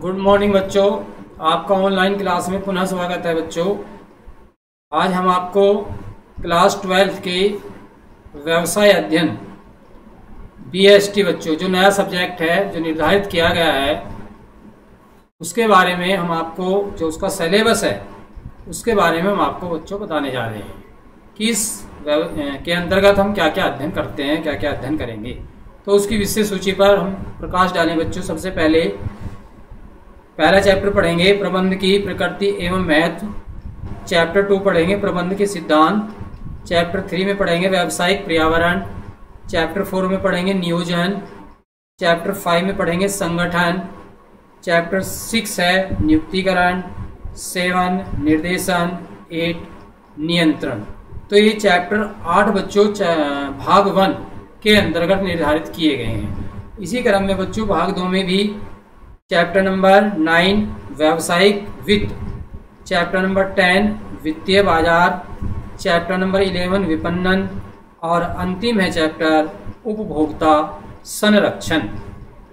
Good morning बच्चों। आपका online class में पुनः स्वागत है, बच्चों। आज हम आपको क्लास ट्वेल्थ के व्यवसाय अध्ययन बीएसटी बच्चों, जो नया सब्जेक्ट है, जो निर्धारित किया गया है, उसके बारे में हम आपको, जो उसका सिलेबस है, उसके बारे में हम आपको बच्चों बताने जा रहे हैं कि इस के अंतर्गत हम क्या क्या अध्ययन करते हैं क्या क्या अध्ययन करेंगे। तो उसकी विशेष सूची पर हम प्रकाश डालें, बच्चों। सबसे पहले पहला चैप्टर पढ़ेंगे, प्रबंध की प्रकृति एवं महत्व चैप्टर टू पढ़ेंगे, प्रबंध के सिद्धांत। चैप्टर थ्री में पढ़ेंगे, व्यावसायिक पर्यावरण। चैप्टर फोर में पढ़ेंगे, नियोजन। चैप्टर फाइव में पढ़ेंगे, संगठन। चैप्टर सिक्स है, नियुक्तिकरण, सेवन, निर्देशन एट नियंत्रण। तो ये चैप्टर आठ बच्चों भाग वन के अंतर्गत निर्धारित किए गए हैं। इसी क्रम में बच्चों, भाग दो में भी चैप्टर नंबर नाइन व्यावसायिक वित्त। चैप्टर नंबर टेन वित्तीय बाज़ार। चैप्टर नंबर इलेवन विपणन। और अंतिम है चैप्टर उपभोक्ता संरक्षण।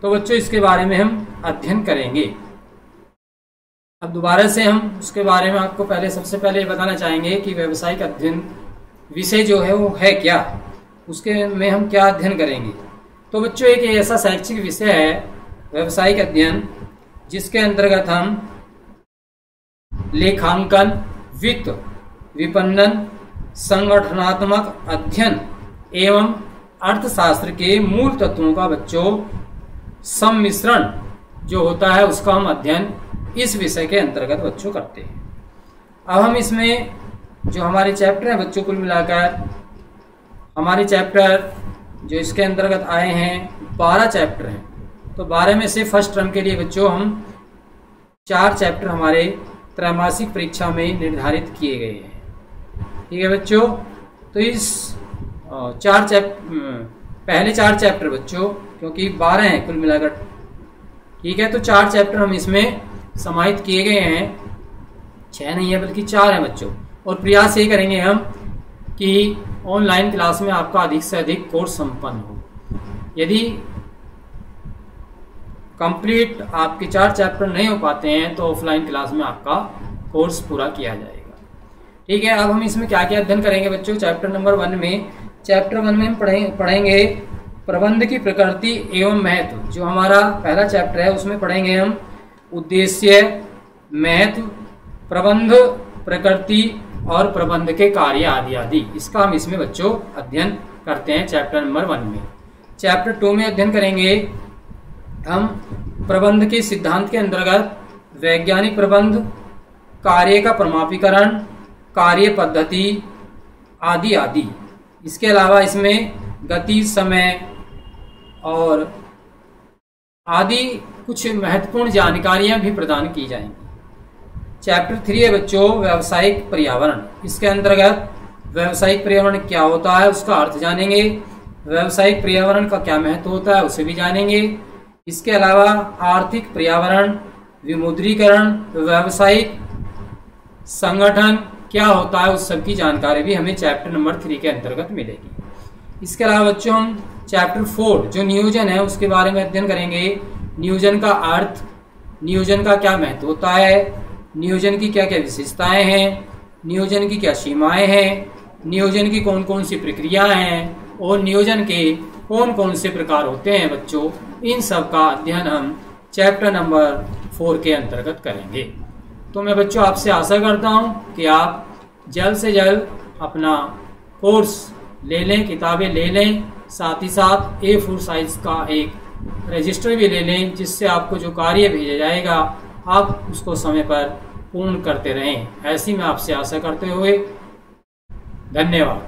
तो बच्चों, इसके बारे में हम अध्ययन करेंगे। अब दोबारा से हम उसके बारे में आपको पहले, सबसे पहले बताना चाहेंगे कि व्यावसायिक अध्ययन विषय जो है, वो है क्या? उसके में हम क्या अध्ययन करेंगे? तो बच्चों, एक ऐसा शैक्षिक विषय है व्यवसायिक अध्ययन, जिसके अंतर्गत हम लेखांकन, वित्त, विपणन, संगठनात्मक अध्ययन एवं अर्थशास्त्र के मूल तत्वों का बच्चों सम्मिश्रण जो होता है, उसका हम अध्ययन इस विषय के अंतर्गत बच्चों करते हैं। अब हम इसमें जो हमारे चैप्टर हैं, बच्चों कुल मिलाकर, हमारे चैप्टर जो इसके अंतर्गत आए हैं, बारह चैप्टर हैं। तो बारह में से फ़र्स्ट टर्म के लिए बच्चों हम चार चैप्टर हमारे त्रैमासिक परीक्षा में निर्धारित किए गए हैं। ठीक है बच्चों? तो इस चार चैप्टर पहले चार चैप्टर बच्चों, क्योंकि बारह हैं कुल मिलाकर। ठीक है तो चार चैप्टर हम इसमें समाहित किए गए हैं। छह नहीं है, बल्कि चार हैं बच्चों। और प्रयास ये करेंगे हम कि ऑनलाइन क्लास में आपका अधिक से अधिक कोर्स संपन्न हो। यदि कंप्लीट आपके चार चैप्टर नहीं हो पाते हैं तो ऑफलाइन क्लास में आपका कोर्स पूरा किया जाएगा। ठीक है, अब हम इसमें क्या क्या अध्ययन करेंगे बच्चों? चैप्टर नंबर वन में चैप्टर वन में हम पढ़ेंगे प्रबंध की प्रकृति एवं महत्व, जो हमारा पहला चैप्टर है, उसमें पढ़ेंगे हम उद्देश्य, महत्व, प्रबंध, प्रकृति और प्रबंध के कार्य आदि आदि। इसका हम इसमें बच्चों अध्ययन करते हैं चैप्टर नंबर वन में। चैप्टर टू में अध्ययन करेंगे हम प्रबंध के सिद्धांत के अंतर्गत वैज्ञानिक प्रबंध, कार्य का प्रमापीकरण, कार्य पद्धति आदि आदि। इसके अलावा इसमें गति, समय और आदि कुछ महत्वपूर्ण जानकारियाँ भी प्रदान की जाएँगी। चैप्टर थ्री है बच्चों, व्यावसायिक पर्यावरण। इसके अंतर्गत व्यावसायिक पर्यावरण क्या होता है, उसका अर्थ जानेंगे। व्यावसायिक पर्यावरण का क्या महत्व होता है, उसे भी जानेंगे। इसके अलावा आर्थिक पर्यावरण, विमुद्रीकरण, व्यावसायिक संगठन, क्या होता है उस सब की जानकारी भी हमें चैप्टर नंबर थ्री के अंतर्गत मिलेगी। इसके अलावा बच्चों, हम चैप्टर फोर जो नियोजन है, उसके बारे में अध्ययन करेंगे। नियोजन का अर्थ, नियोजन का क्या महत्व होता है? नियोजन की क्या क्या विशेषताएँ हैं? नियोजन की क्या सीमाएँ हैं? नियोजन की कौन कौन सी प्रक्रियाएँ हैं? और नियोजन के कौन कौन से प्रकार होते हैं बच्चों? इन सब का अध्ययन हम चैप्टर नंबर फोर के अंतर्गत करेंगे। तो मैं बच्चों आपसे आशा करता हूँ कि आप जल्द से जल्द अपना कोर्स ले लें, किताबें ले लें, साथ ही साथ ए फोर साइज़ का एक रजिस्टर भी ले लें, जिससे आपको जो कार्य भेजा जाएगा, आप उसको समय पर पूर्ण करते रहें। ऐसी मैं आपसे आशा करते हुए धन्यवाद।